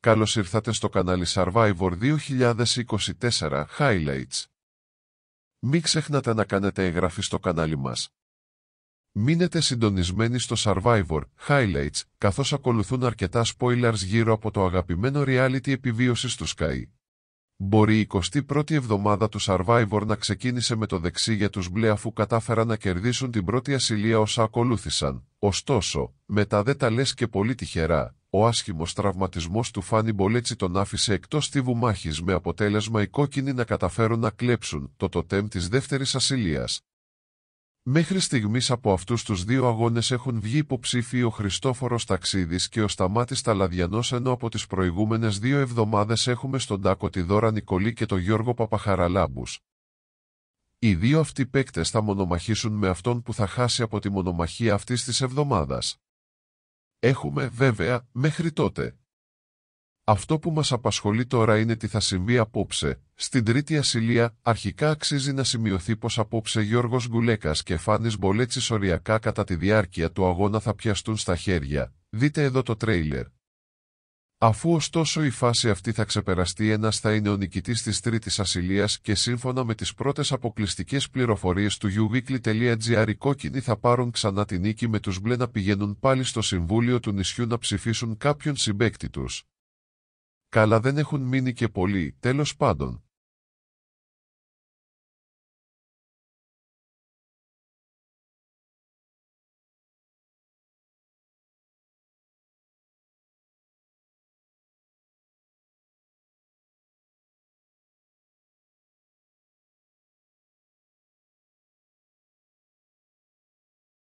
Καλώς ήρθατε στο κανάλι Survivor 2024 Highlights. Μην ξεχνάτε να κάνετε εγγραφή στο κανάλι μας. Μείνετε συντονισμένοι στο Survivor Highlights, καθώς ακολουθούν αρκετά spoilers γύρω από το αγαπημένο reality επιβίωσης του Sky. Μπορεί η 21η εβδομάδα του Survivor να ξεκίνησε με το δεξί για τους μπλε αφού κατάφεραν να κερδίσουν την πρώτη ασυλία όσα ακολούθησαν. Ωστόσο, μετά δεν τα λες και πολύ τυχερά, ο άσχημος τραυματισμός του Φάνι Μπολέτσι τον άφησε εκτός στίβου μάχης με αποτέλεσμα οι κόκκινοι να καταφέρουν να κλέψουν το τοτέμ της δεύτερης ασυλίας. Μέχρι στιγμής από αυτούς τους δύο αγώνες έχουν βγει υποψήφοι ο Χριστόφορος Ταξίδης και ο Σταμάτης Ταλαδιανός ενώ από τις προηγούμενες δύο εβδομάδες έχουμε στον Τάκο τη Δώρα Νικολή και τον Γιώργο Παπαχαραλάμπους. Οι δύο αυτοί παίκτες θα μονομαχήσουν με αυτόν που θα χάσει από τη μονομαχία αυτής της εβδομάδας. Έχουμε, βέβαια, μέχρι τότε. Αυτό που μας απασχολεί τώρα είναι τι θα συμβεί απόψε. Στην τρίτη ασυλία, αρχικά αξίζει να σημειωθεί πως απόψε Γιώργος Γκουλέκας και Φάνης Μπολέτσης οριακά κατά τη διάρκεια του αγώνα θα πιαστούν στα χέρια. Δείτε εδώ το τρέιλερ. Αφού ωστόσο η φάση αυτή θα ξεπεραστεί ένας θα είναι ο νικητής της τρίτης ασυλίας και σύμφωνα με τις πρώτες αποκλειστικές πληροφορίες του uweekly.gr οι κόκκινοι θα πάρουν ξανά την νίκη με τους μπλε να πηγαίνουν πάλι στο Συμβούλιο του νησιού να ψηφίσουν κάποιον συμπέκτη τους. Καλά δεν έχουν μείνει και πολλοί, τέλος πάντων,